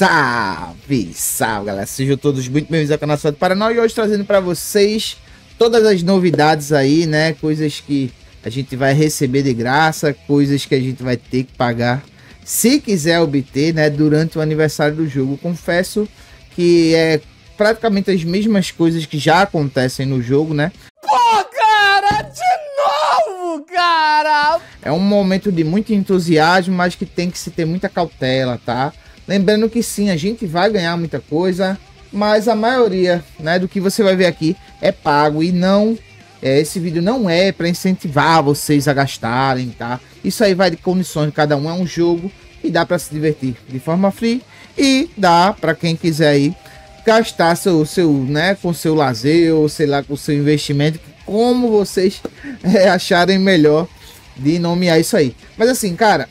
Salve, salve, galera. Sejam todos muito bem-vindos ao canal Só do Paraná e hoje trazendo para vocês todas as novidades aí, né? Coisas que a gente vai receber de graça, coisas que a gente vai ter que pagar se quiser obter, né? Durante o aniversário do jogo. Confesso que é praticamente as mesmas coisas que já acontecem no jogo, né? Pô, cara, de novo, cara! É um momento de muito entusiasmo, mas que tem que se ter muita cautela, tá? Lembrando que sim, a gente vai ganhar muita coisa, mas a maioria, né, do que você vai ver aqui é pago e não é, esse vídeo não é para incentivar vocês a gastarem, tá? Isso aí vai de condições de cada um, é um jogo e dá para se divertir de forma free e dá para quem quiser aí gastar seu, seu, né, com seu lazer ou sei lá, com seu investimento, como vocês é, acharem melhor de nomear isso aí. Mas assim, cara,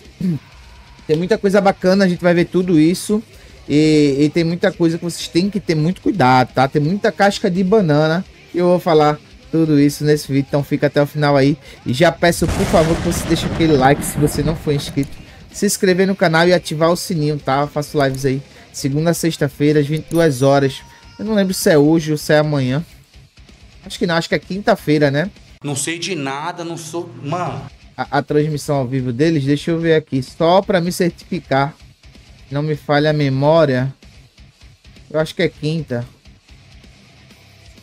tem muita coisa bacana, a gente vai ver tudo isso. E, e, tem muita coisa que vocês têm que ter muito cuidado, tá? Tem muita casca de banana. E eu vou falar tudo isso nesse vídeo, então fica até o final aí. E já peço, por favor, que você deixe aquele like se você não for inscrito. Se inscrever no canal e ativar o sininho, tá? Eu faço lives aí segunda sexta-feira, às 22 horas. Eu não lembro se é hoje ou se é amanhã. Acho que não, acho que é quinta-feira, né? Não sei de nada, não sou. Mano a, a, transmissão ao vivo deles. Deixa eu ver aqui, só para me certificar. Não me falha a memória. Eu acho que é quinta.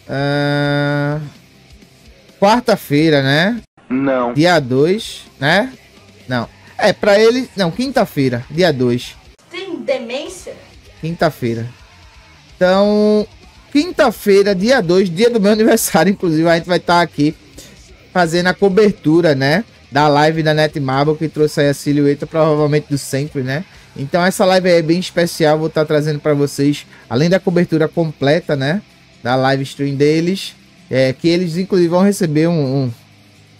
Uh... Quarta-feira, né? Não. Dia 2, né? Não. É, para ele. Não, quinta-feira, dia 2. Tem demência? Quinta-feira. Então, quinta-feira, dia 2, dia do meu aniversário, inclusive, a gente vai estar tá aqui fazendo a cobertura, né? Da live da Netmarble que trouxe aí a silhueta provavelmente do sempre, né? Então essa live é bem especial, vou estar tá trazendo para vocês, além da cobertura completa, né, da live stream deles, é, que eles inclusive vão receber um,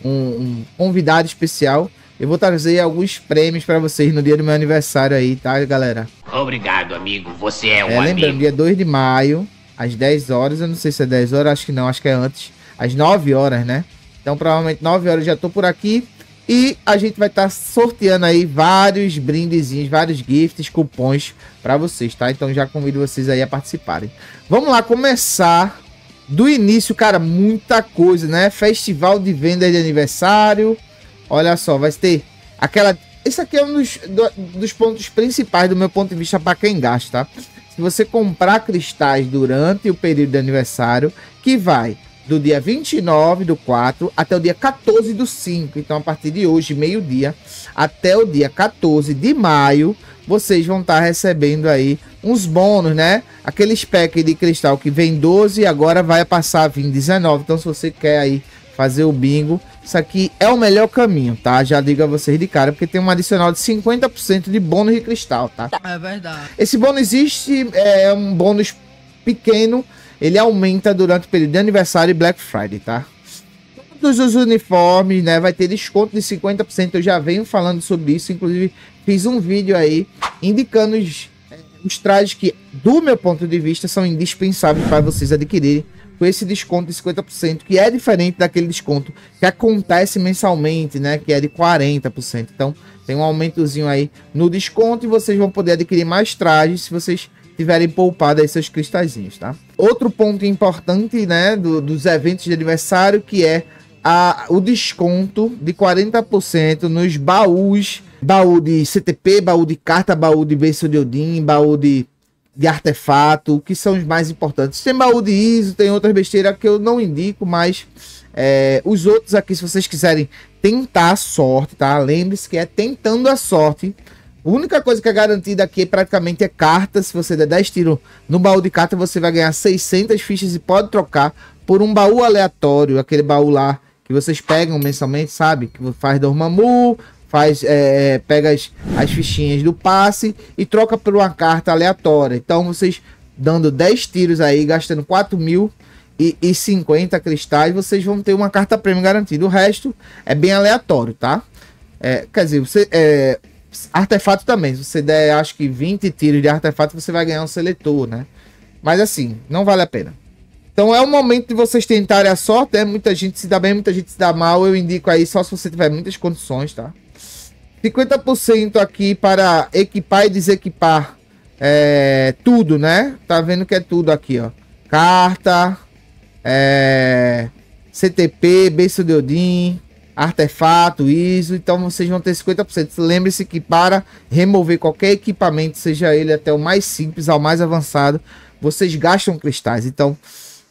um, um convidado especial. Eu vou trazer alguns prêmios para vocês no dia do meu aniversário aí, tá, galera? Obrigado, amigo. Você é um é, lembrando, amigo. dia 2 de maio, às 10 horas, eu não sei se é 10 horas, acho que não, acho que é antes, às 9 horas, né? Então, provavelmente 9 horas já tô por aqui. E a gente vai estar tá sorteando aí vários brindezinhos, vários gifts, cupons para vocês, tá? Então já convido vocês aí a participarem. Vamos lá começar do início, cara, muita coisa, né? Festival de venda de aniversário. Olha só, vai ter aquela. Esse aqui é um dos, dos pontos principais do meu ponto de vista para quem gasta? Se você comprar cristais durante o período de aniversário, que vai do dia 29 do 4 até o dia 14 do 5. Então, a partir de hoje, meio-dia, até o dia 14 de maio, vocês vão estar recebendo aí uns bônus, né? Aquele pack de cristal que vem 12 e agora vai passar a vir 19. Então, se você quer aí fazer o bingo, isso aqui é o melhor caminho, tá? Já digo a vocês de cara, porque tem um adicional de 50% de bônus de cristal, tá? É verdade. Esse bônus existe, é um bônus pequeno, ele aumenta durante o período de aniversário e Black Friday, tá? Todos os uniformes, né, vai ter desconto de 50%, eu já venho falando sobre isso, inclusive fiz um vídeo aí indicando os, eh, os trajes que, do meu ponto de vista, são indispensáveis para vocês adquirirem com esse desconto de 50%, que é diferente daquele desconto que acontece mensalmente, né, que é de 40%. Então, tem um aumentozinho aí no desconto e vocês vão poder adquirir mais trajes se vocês tiverem poupado aí seus cristalzinhos, tá? Outro ponto importante, né, do, dos eventos de aniversário, que é a, o desconto de 40% nos baús, baú de CTP, baú de carta, baú de berço de Odin, baú de, de artefato, que são os mais importantes. Tem baú de ISO, tem outras besteiras que eu não indico, mas é, os outros aqui, se vocês quiserem tentar a sorte, tá? Lembre-se que é tentando a sorte a única coisa que é garantida aqui praticamente é carta. Se você der 10 tiros no baú de carta, você vai ganhar 600 fichas e pode trocar por um baú aleatório. Aquele baú lá que vocês pegam mensalmente, sabe? Que faz Dormammu, faz, é, é, pega as, as fichinhas do passe e troca por uma carta aleatória. Então vocês dando 10 tiros aí, gastando 4 mil e, e 50 cristais, vocês vão ter uma carta prêmio garantida. O resto é bem aleatório, tá? É, quer dizer, você, é, Artefato também. Se você der, acho que 20 tiros de artefato, você vai ganhar um seletor, né? Mas assim, não vale a pena. Então é o momento de vocês tentarem a sorte. É muita gente se dá bem, muita gente se dá mal. Eu indico aí só se você tiver muitas condições, tá? 50% aqui para equipar e desequipar é, tudo, né? Tá vendo que é tudo aqui, ó. Carta, é, CTP, Beijo de Odin, artefato, ISO. Então vocês vão ter 50%. Lembre-se que para remover qualquer equipamento, seja ele até o mais simples ao mais avançado, vocês gastam cristais. Então,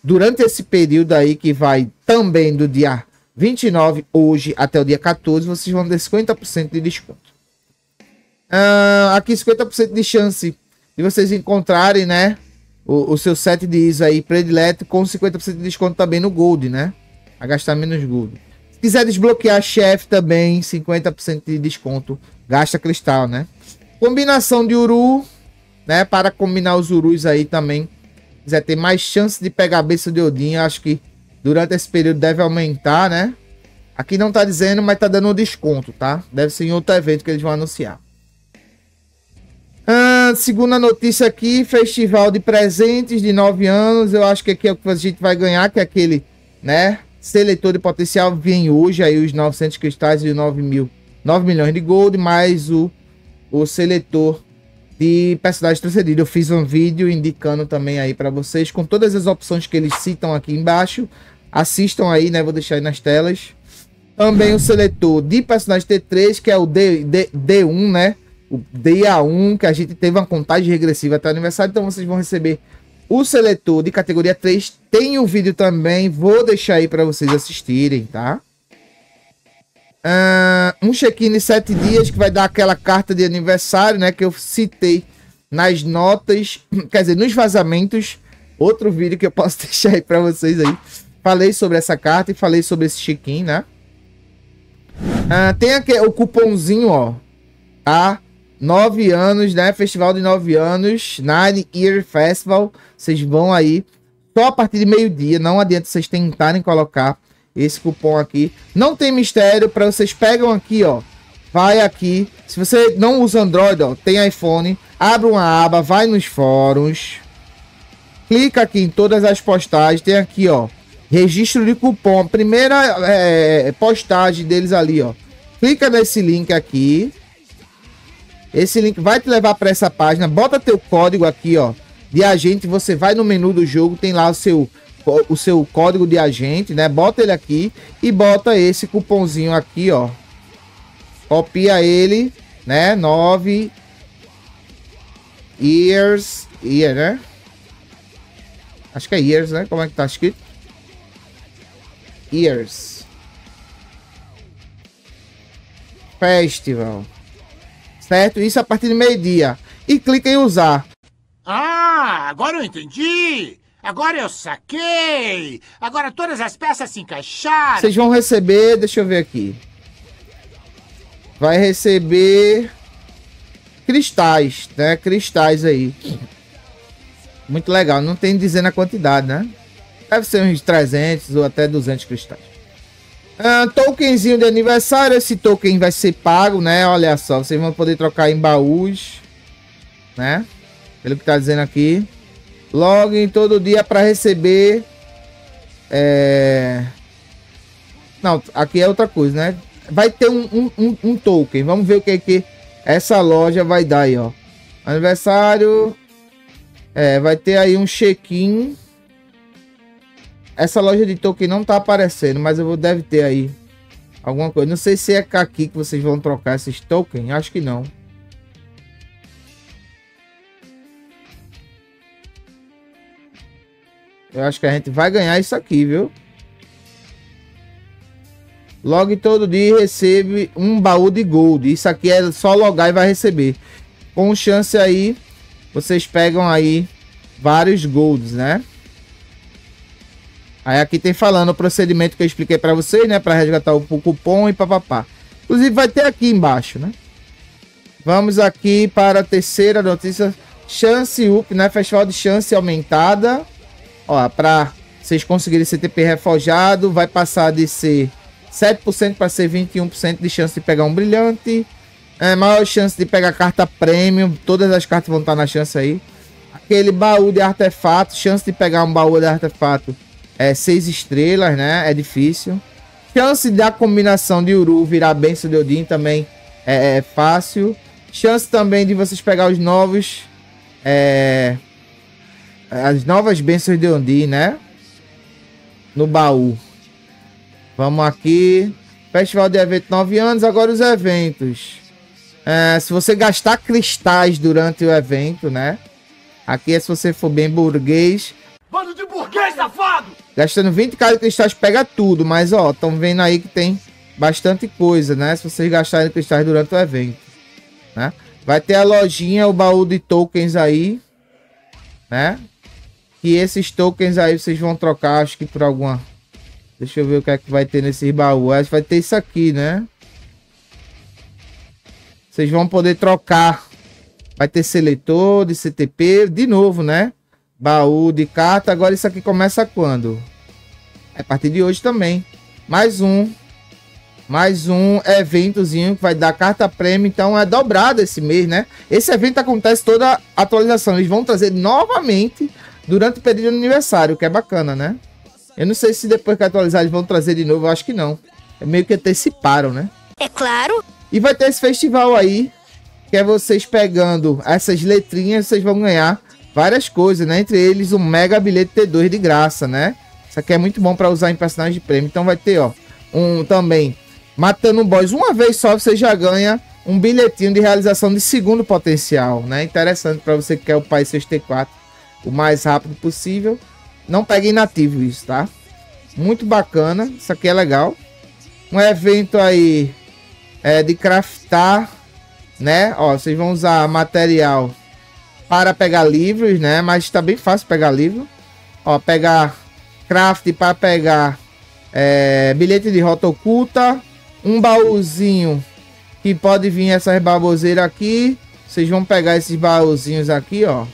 durante esse período aí que vai também do dia 29 hoje até o dia 14, vocês vão ter 50% de desconto. Uh, aqui 50% de chance de vocês encontrarem, né, o, o seu set de ISO aí predileto com 50% de desconto também no Gold, né? A gastar menos Gold. Se quiser desbloquear chefe também, 50% de desconto, gasta cristal, né? Combinação de Uru, né, para combinar os Urus aí também. Se quiser ter mais chance de pegar a besta de Odin, acho que durante esse período deve aumentar, né? Aqui não tá dizendo, mas tá dando um desconto, tá? Deve ser em outro evento que eles vão anunciar. Ah, segunda notícia aqui, festival de presentes de 9 anos. Eu acho que aqui é o que a gente vai ganhar, que é aquele, né? Seletor de potencial vem hoje, aí os 900 cristais e os 9 mil, 9 milhões de gold, mais o, o seletor de personagem transcendida. Eu fiz um vídeo indicando também aí para vocês, com todas as opções que eles citam aqui embaixo. Assistam aí, né? Vou deixar aí nas telas. Também o seletor de personagem T3, que é o D, D, D1, né? o dia 1, que a gente teve uma contagem regressiva até o aniversário, então vocês vão receber o seletor de categoria 3. Tem o um vídeo também, vou deixar aí para vocês assistirem, tá? Uh, um check-in de 7 dias que vai dar aquela carta de aniversário, né? Que eu citei nas notas, quer dizer, nos vazamentos. Outro vídeo que eu posso deixar aí para vocês aí. Falei sobre essa carta e falei sobre esse check-in, né? Uh, tem aqui o cupomzinho, ó. Tá? Nove anos, né? Festival de nove anos, Nine Year Festival. Vocês vão aí só a partir de meio-dia. Não adianta vocês tentarem colocar esse cupom aqui. Não tem mistério para vocês pegam aqui, ó. Vai aqui. Se você não usa Android, ó, tem iPhone, abre uma aba, vai nos fóruns. Clica aqui em todas as postagens. Tem aqui, ó, registro de cupom. Primeira é, postagem deles ali, ó. Clica nesse link aqui. Esse link vai te levar para essa página. Bota teu código aqui, ó, de agente. Você vai no menu do jogo, tem lá o seu o seu código de agente, né? Bota ele aqui e bota esse cupomzinho aqui, ó. Copia ele, né? 9 years, year, né? Acho que é years, né? Como é que tá escrito? Years. Festival certo? Isso a partir de meio-dia. E clica em usar. Ah, agora eu entendi! Agora eu saquei! Agora todas as peças se encaixaram! Vocês vão receber, deixa eu ver aqui. Vai receber cristais, né? Cristais aí. Muito legal, não tem dizendo a quantidade, né? Deve ser uns 300 ou até 200 cristais. Uh, tokenzinho de aniversário. Esse token vai ser pago, né? Olha só, vocês vão poder trocar em baús, né? Pelo que tá dizendo aqui. Login todo dia para receber. É... Não, aqui é outra coisa, né? Vai ter um, um, um, um token. Vamos ver o que, é que essa loja vai dar aí, ó. Aniversário. É, vai ter aí um check-in essa loja de token não tá aparecendo, mas eu vou deve ter aí alguma coisa. Não sei se é aqui que vocês vão trocar esses tokens, acho que não. Eu acho que a gente vai ganhar isso aqui, viu? Log todo dia recebe um baú de gold. Isso aqui é só logar e vai receber. Com chance aí, vocês pegam aí vários golds, né? Aí aqui tem falando o procedimento que eu expliquei para vocês, né? Para resgatar o cupom e papapá. Inclusive vai ter aqui embaixo, né? Vamos aqui para a terceira notícia. Chance UP, né? Festival de chance aumentada. Ó, para vocês conseguirem CTP reforjado, vai passar de ser 7% para ser 21% de chance de pegar um brilhante. É, maior chance de pegar carta premium. Todas as cartas vão estar na chance aí. Aquele baú de artefato, chance de pegar um baú de artefato é, seis estrelas, né? É difícil. Chance da combinação de Uru virar benção de Odin também é, é, fácil. Chance também de vocês pegar os novos é, as novas bênçãos de Ondi, né? No baú. Vamos aqui. Festival de evento 9 anos, agora os eventos. É, se você gastar cristais durante o evento, né? Aqui é se você for bem burguês. Bando de burguês safado! Gastando 20 cada cristais pega tudo, mas ó, estão vendo aí que tem bastante coisa, né? Se vocês gastarem cristais durante o evento, né? Vai ter a lojinha, o baú de tokens aí, né? E esses tokens aí vocês vão trocar, acho que por alguma. Deixa eu ver o que é que vai ter nesse baú. Acho vai ter isso aqui, né? Vocês vão poder trocar. Vai ter seletor de CTP, de novo, né? Baú de carta. Agora isso aqui começa quando? É a partir de hoje também. Mais um mais um eventozinho que vai dar carta prêmio, então é dobrado esse mês, né? Esse evento acontece toda atualização, eles vão trazer novamente durante o período de aniversário, que é bacana, né? Eu não sei se depois que atualizar eles vão trazer de novo, eu acho que não. É meio que anteciparam, né? É claro. E vai ter esse festival aí, que é vocês pegando essas letrinhas, vocês vão ganhar várias coisas, né? Entre eles um mega bilhete T2 de graça, né? Isso aqui é muito bom para usar em personagens de prêmio. Então vai ter, ó, um também matando um boss uma vez só, você já ganha um bilhetinho de realização de segundo potencial, né? Interessante para você que quer o Pai T4 o mais rápido possível. Não pegue inativo isso, tá? Muito bacana, isso aqui é legal. Um evento aí é de craftar, né? Ó, vocês vão usar material para pegar livros, né? Mas está bem fácil pegar livro. Ó, pegar craft para pegar é, bilhete de rota oculta, um baúzinho que pode vir essas baboseiras aqui. Vocês vão pegar esses baúzinhos aqui, ó.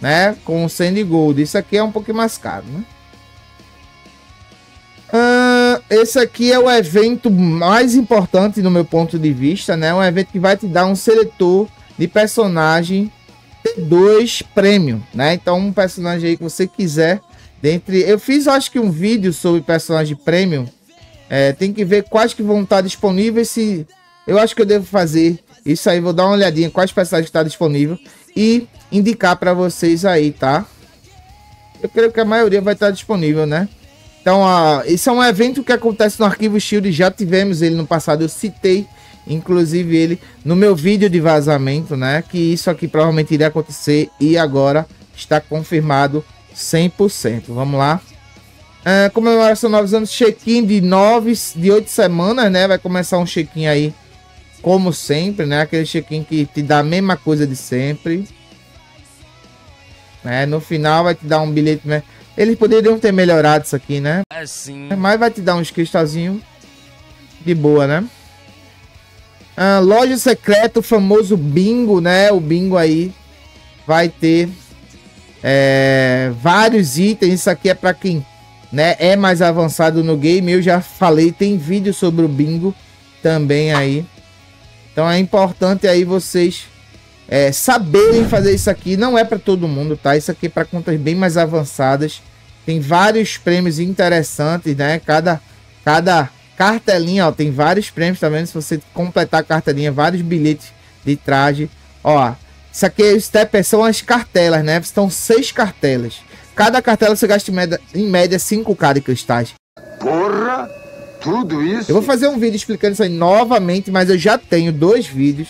Né? Com Sandy Gold. Isso aqui é um pouquinho mais caro, né? Uh, esse aqui é o evento mais importante no meu ponto de vista, né? Um evento que vai te dar um seletor de personagem T2 Premium, né? Então um personagem aí que você quiser dentre eu fiz acho que um vídeo sobre personagem Premium é, tem que ver quais que vão estar disponíveis. Se eu acho que eu devo fazer isso aí, vou dar uma olhadinha quais personagens estão disponíveis e indicar para vocês aí, tá? Eu creio que a maioria vai estar disponível, né? Então, uh, esse é um evento que acontece no Arquivo Shield, já tivemos ele no passado, eu citei inclusive ele no meu vídeo de vazamento, né? Que isso aqui provavelmente iria acontecer e agora está confirmado 100%. Vamos lá. É, comemoração 9 anos, check-in de 9, de 8 semanas, né? Vai começar um check-in aí, como sempre, né? Aquele check-in que te dá a mesma coisa de sempre. É, no final vai te dar um bilhete, né? Eles poderiam ter melhorado isso aqui, né? É sim. Mas vai te dar uns cristalzinhos de boa, né? Ah, loja secreta, o famoso bingo, né? O bingo aí vai ter é, vários itens. Isso aqui é para quem né, é mais avançado no game. Eu já falei, tem vídeo sobre o bingo também aí. Então é importante aí vocês é, saberem fazer isso aqui. Não é para todo mundo, tá? Isso aqui é para contas bem mais avançadas. Tem vários prêmios interessantes, né? Cada, cada cartelinha, ó, tem vários prêmios, tá vendo? Se você completar a cartelinha, vários bilhetes de traje. Ó, isso aqui é, step, são as cartelas, né? Estão seis cartelas. Cada cartela você gasta em média, em média 5k de cristais. Porra! Tudo isso? Eu vou fazer um vídeo explicando isso aí novamente, mas eu já tenho dois vídeos,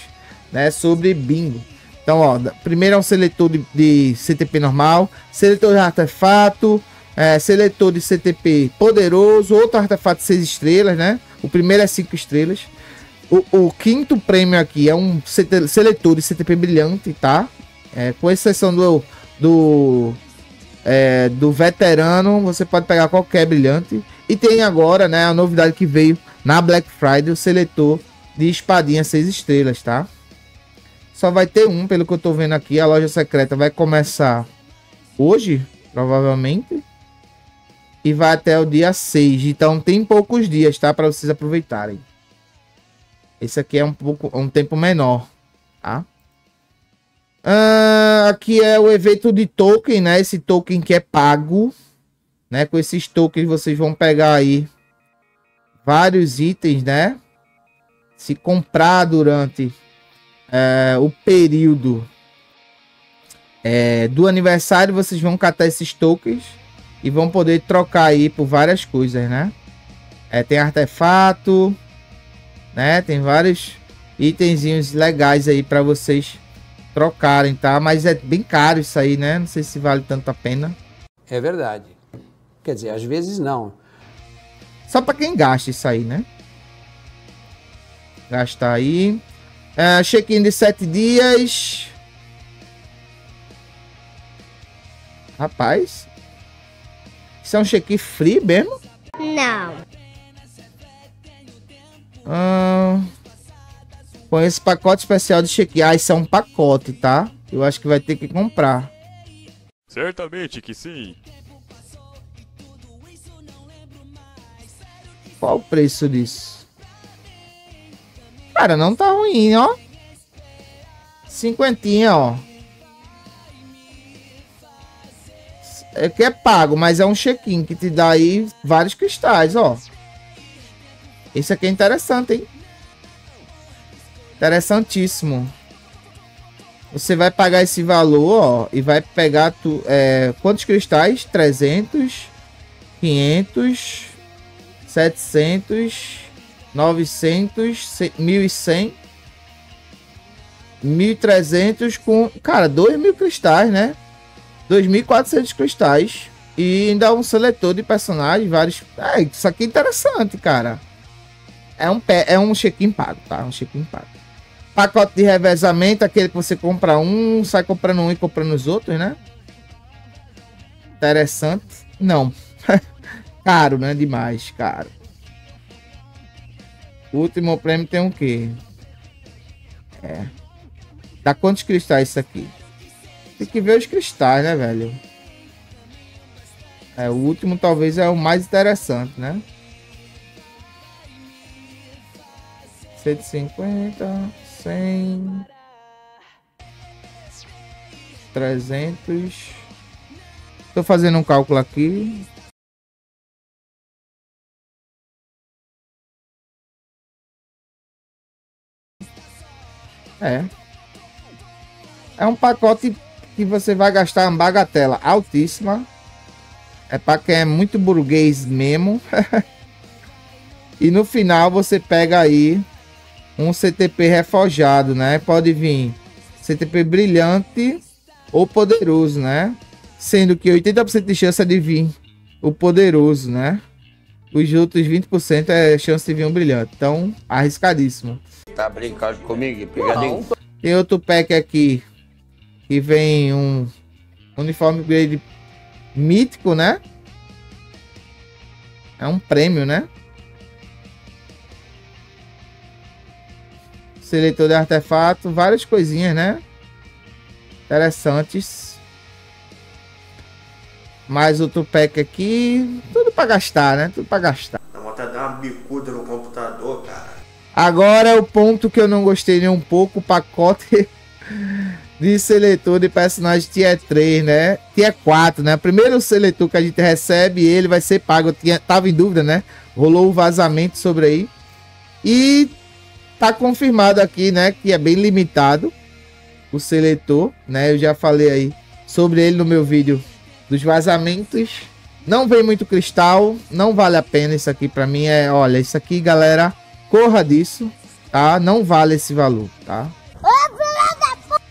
né, sobre bingo. Então, ó, primeiro é um seletor de, de CTP normal, seletor de artefato, é, seletor de CTP poderoso, outro artefato 6 estrelas, né? O primeiro é 5 estrelas. O, o, quinto prêmio aqui é um seletor de CTP brilhante, tá? É, com exceção do, do é, do veterano, você pode pegar qualquer brilhante. E tem agora, né, a novidade que veio na Black Friday, o seletor de espadinha 6 estrelas, tá? Só vai ter um, pelo que eu tô vendo aqui. A loja secreta vai começar hoje, provavelmente. E vai até o dia 6. Então tem poucos dias, tá? Para vocês aproveitarem. Esse aqui é um pouco um tempo menor, tá? Uh, aqui é o evento de token, né? Esse token que é pago, né? Com esses tokens vocês vão pegar aí vários itens, né? Se comprar durante uh, o período é, do aniversário, vocês vão catar esses tokens e vão poder trocar aí por várias coisas, né? É, tem artefato, né? Tem vários itenzinhos legais aí para vocês trocarem, tá? Mas é bem caro isso aí, né? Não sei se vale tanto a pena. É verdade. Quer dizer, às vezes não. Só para quem gasta isso aí, né? Gastar aí. É, Check-in de 7 dias. Rapaz. Isso é um check-in free mesmo? Não. Ah, com esse pacote especial de check-in. Ah, isso é um pacote, tá? Eu acho que vai ter que comprar. Certamente que sim. Qual o preço disso? Cara, não tá ruim, ó. Cinquentinha, ó. É que é pago, mas é um check-in que te dá aí vários cristais, ó. Esse aqui é interessante, hein? Interessantíssimo. Você vai pagar esse valor, ó, e vai pegar tu, é, quantos cristais? 300, 500, 700, 900, 1100, 1300 com, cara, 2 mil cristais, né? 2.400 cristais e ainda um seletor de personagens, vários. É, isso aqui é interessante, cara. É um, pé, é um check-in pago, tá? Um check-in pago. Pacote de revezamento, aquele que você compra um, sai comprando um e comprando os outros, né? Interessante. Não. caro, né? Demais, caro. O último prêmio tem um quê? É. Dá quantos cristais isso aqui? Tem que ver os cristais, né, velho? É, o último talvez é o mais interessante, né? 150, 100, 300. Tô fazendo um cálculo aqui. É. É um pacote que você vai gastar uma bagatela altíssima. É para quem é muito burguês mesmo. e no final você pega aí um CTP reforjado, né? Pode vir CTP brilhante ou poderoso, né? Sendo que 80% de chance é de vir o poderoso, né? Os outros 20% é chance de vir um brilhante. Então, arriscadíssimo. Tá brincando comigo, pegadinho? Tem outro pack aqui que vem um uniforme grade mítico, né? É um prêmio, né? Seletor de artefato, várias coisinhas, né? Interessantes. Mais outro pack aqui. Tudo para gastar, né? Tudo para gastar. Dá vontade de dar uma bicuda no computador, cara. Agora é o ponto que eu não gostei nem um pouco. O pacote de seletor de personagem tier 3, né? Tier 4, né? Primeiro seletor que a gente recebe, ele vai ser pago. Eu tinha, tava em dúvida, né? Rolou um vazamento sobre aí. E tá confirmado aqui, né? Que é bem limitado o seletor, né? Eu já falei aí sobre ele no meu vídeo dos vazamentos. Não vem muito cristal, não vale a pena isso aqui para mim. É, olha, isso aqui, galera, corra disso, tá? Não vale esse valor, tá?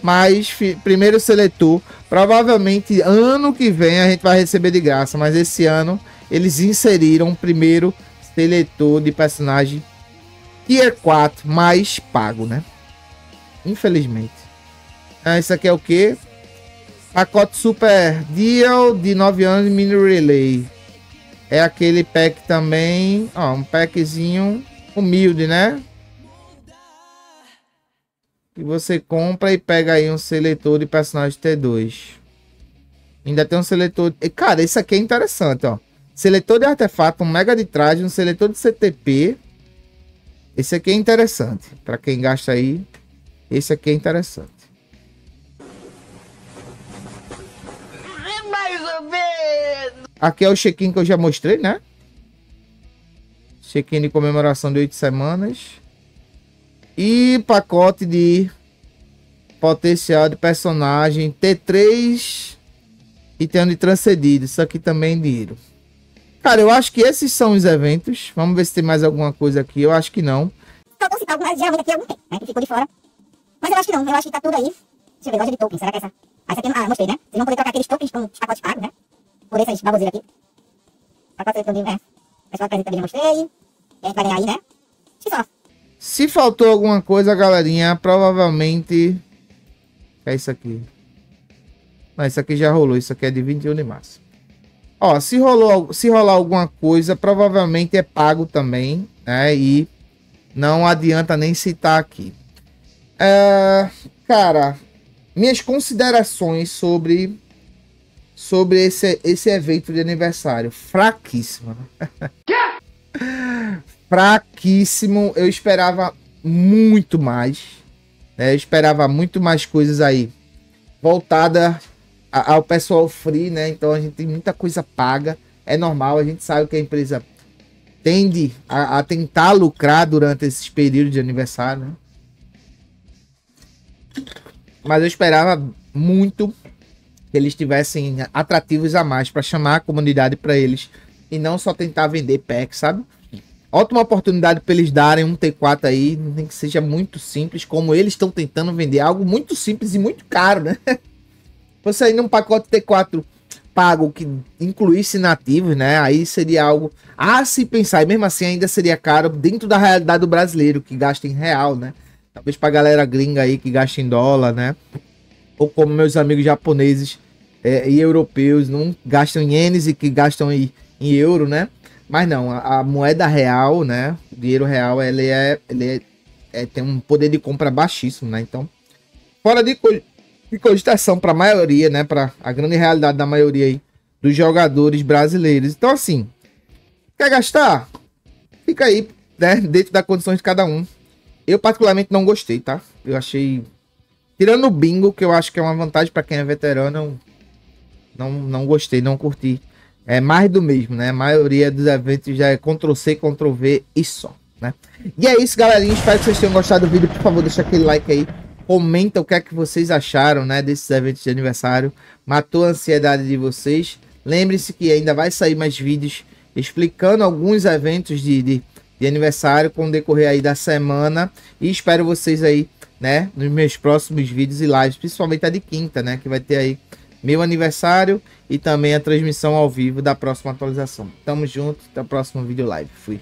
Mas primeiro seletor, provavelmente ano que vem a gente vai receber de graça, mas esse ano eles inseriram o primeiro seletor de personagem Tier 4 mais pago, né? Infelizmente. Ah, isso aqui é o que? Pacote Super Deal de 9 anos Mini Relay. É aquele pack também, ó, um packzinho humilde, né? Que você compra e pega aí um seletor de personagem T2. Ainda tem um seletor. Cara, esse aqui é interessante, ó. Seletor de artefato, um mega de traje, um seletor de CTP. Esse aqui é interessante. Para quem gasta aí, esse aqui é interessante. Mais ou menos. Aqui é o check-in que eu já mostrei, né? Check-in de comemoração de oito semanas. E pacote de Potencial de personagem. T3 e um de transcedido. Isso aqui também é dinheiro. Cara, eu acho que esses são os eventos. Vamos ver se tem mais alguma coisa aqui. Eu acho que não. Faltou citar algumas, geralmente aqui algum tem, né? Que ficou de fora. Mas eu acho que não, eu acho que tá tudo aí. Deixa eu ver, loja de tokens, será que é essa? Ah, essa aqui, ah, mostrei, né? Vocês vão poder trocar aqueles tokens com os pacotes pagos, né? Por esses baboseiros aqui. Pacotes eletrônicos, é. Pessoal presente também já mostrei. E a gente vai ganhar aí, né? Acho que só. Se faltou alguma coisa, galerinha, provavelmente é isso aqui. Não, isso aqui já rolou. Isso aqui é de 21 de março. Ó, se rolou, se rolar alguma coisa, provavelmente é pago também, né? E não adianta nem citar aqui. É, cara, minhas considerações sobre sobre esse, esse evento de aniversário. Fraquíssimo. Fraquíssimo. Eu esperava muito mais. Né? Eu esperava muito mais coisas aí. Voltada a- ao pessoal free, né? Então a gente tem muita coisa paga. É normal, a gente sabe que a empresa tende a, a tentar lucrar durante esses períodos de aniversário, né? Mas eu esperava muito que eles tivessem atrativos a mais para chamar a comunidade para eles e não só tentar vender pack, sabe? Ótima oportunidade para eles darem um T4 aí, nem que seja muito simples, como eles estão tentando vender algo muito simples e muito caro, né? Você ainda um pacote T4 pago que incluísse nativos, né? Aí seria algo a se pensar, e mesmo assim ainda seria caro dentro da realidade do brasileiro que gasta em real, né? Talvez pra galera gringa aí que gasta em dólar, né? Ou como meus amigos japoneses é, e europeus não gastam em ienes e que gastam em, em euro, né? Mas não, a, a moeda real, né? O dinheiro real, ele é, ele é, é- tem um poder de compra baixíssimo, né? Então, fora de, co- de cogitação para a maioria, né? Para a grande realidade da maioria aí dos jogadores brasileiros. Então, assim, quer gastar? Fica aí, né? Dentro das condições de cada um. Eu particularmente não gostei, tá? Eu achei Tirando o bingo, que eu acho que é uma vantagem para quem é veterano, não, não gostei, não curti. É mais do mesmo, né? A maioria dos eventos já é Ctrl-C, Ctrl-V e só, né? E é isso, galerinha. Espero que vocês tenham gostado do vídeo. Por favor, deixa aquele like aí. Comenta o que é que vocês acharam, né? Desses eventos de aniversário. Matou a ansiedade de vocês. Lembre-se que ainda vai sair mais vídeos explicando alguns eventos de, de, de aniversário com o decorrer aí da semana. E espero vocês aí né, nos meus próximos vídeos e lives, principalmente a de quinta, né, que vai ter aí meu aniversário e também a transmissão ao vivo da próxima atualização. Tamo junto, até o próximo vídeo live. Fui.